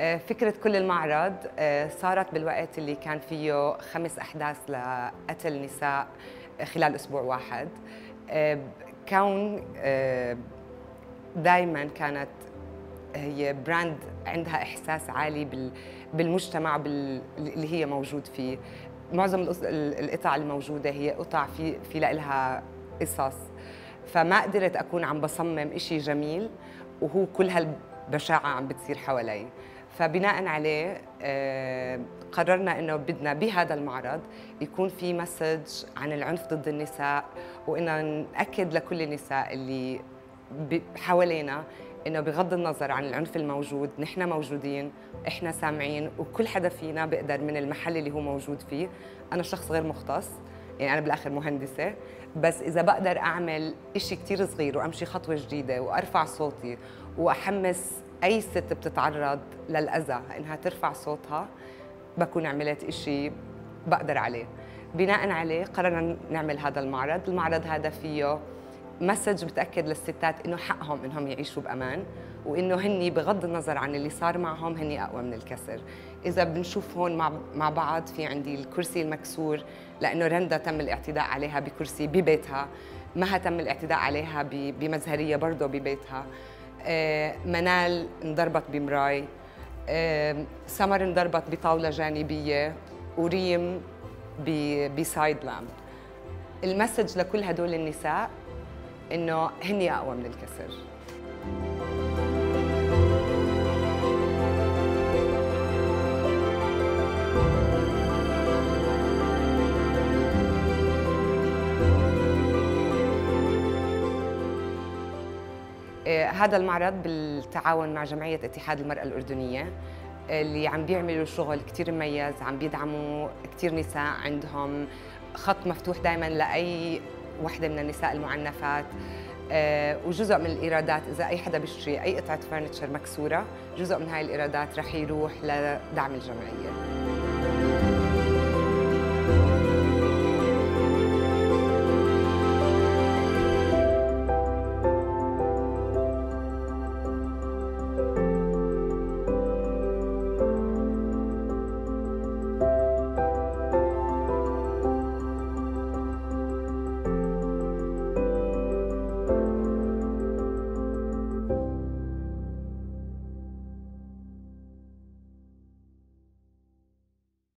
آه، فكرة كل المعرض آه، صارت بالوقت اللي كان فيه خمس أحداث لقتل نساء خلال أسبوع واحد. آه، كون دائما كانت هي براند عندها إحساس عالي بالمجتمع اللي هي موجود فيه. معظم القطع الموجودة هي قطع في في لها قصص. فما قدرت أكون عم بصمم إشي جميل وهو كل هالبشاعة عم بتصير حوالي. فبناء عليه آه، قررنا إنه بدنا بهذا المعرض يكون في مسج عن العنف ضد النساء وإنه نأكد لكل النساء اللي حوالينا إنه بغض النظر عن العنف الموجود نحن موجودين إحنا سامعين وكل حدا فينا بيقدر من المحل اللي هو موجود فيه. أنا شخص غير مختص يعني أنا بالآخر مهندسة بس إذا بقدر أعمل شيء كثير صغير وأمشي خطوة جديدة وأرفع صوتي وأحمس أي ست بتتعرض للأذى إنها ترفع صوتها بكون عملت شيء بقدر عليه. بناء عليه قررنا نعمل هذا المعرض. المعرض هذا فيه مسج بتأكد للستات إنه حقهم إنهم يعيشوا بأمان وإنه هني بغض النظر عن اللي صار معهم هني أقوى من الكسر. إذا بنشوف هون مع مع بعض في عندي الكرسي المكسور لأنه رندا تم الاعتداء عليها بكرسي ببيتها. مها تم الاعتداء عليها بمزهرية برضه ببيتها. منال انضربت بمراية. آه، سمر انضربت بطاولة جانبية. وريم ب side lamp ال message لكل هدول النساء إنه هني أقوى من الكسر. هذا المعرض بالتعاون مع جمعية اتحاد المرأة الأردنية اللي عم بيعملوا شغل كثير مميز عم بيدعموا كثير نساء عندهم خط مفتوح دائما لأي وحدة من النساء المعنفات آه، وجزء من الإيرادات إذا أي حدا بيشتري أي قطعة فرنتشر مكسورة جزء من هاي الإيرادات رح يروح لدعم الجمعية.